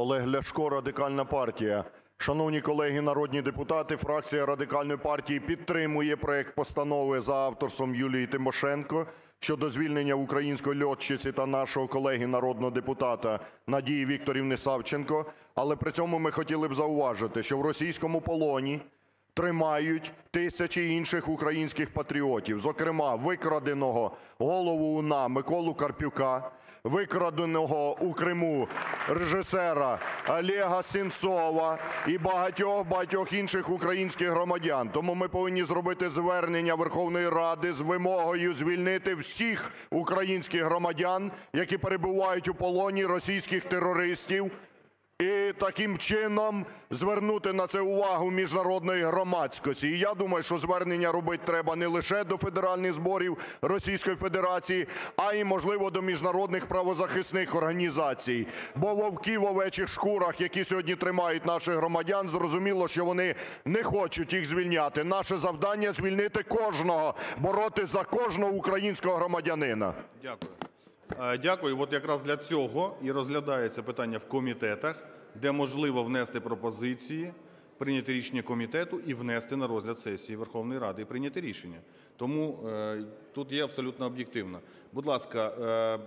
Олег Ляшко, Радикальна партія. Шановні колеги народні депутати, фракція Радикальної партії підтримує проект Постанови за авторством Юлії Тимошенко щодо звільнення української льотчиці та нашого колеги народного депутата Надії Вікторівни Савченко. Але при цьому ми хотіли б зауважити, що в російському полоні тримають тисячі інших українських патріотів, зокрема викраденого голову УНА Миколу Карпюка, викраденого у Криму режисера Олега Сенцова і багатьох-багатьох інших українських громадян. Тому ми повинні зробити звернення Верховної Ради з вимогою звільнити всіх українських громадян, які перебувають у полоні російських терористів, і таким чином звернути на це увагу міжнародної громадськості. І я думаю, що звернення робити треба не лише до федеральних зборів Російської Федерації, а й, можливо, до міжнародних правозахисних організацій. Бо вовки в овечих шкурах, які сьогодні тримають наших громадян, зрозуміло, що вони не хочуть їх звільняти. Наше завдання – звільнити кожного, боротись за кожного українського громадянина. Дякую. Е, Дякую. От якраз для цього і розглядається питання в комітетах, де можливо внести пропозиції, прийняти рішення комітету і внести на розгляд сесії Верховної Ради і прийняти рішення. Тому е, тут є абсолютно об'єктивно. Будь ласка, е,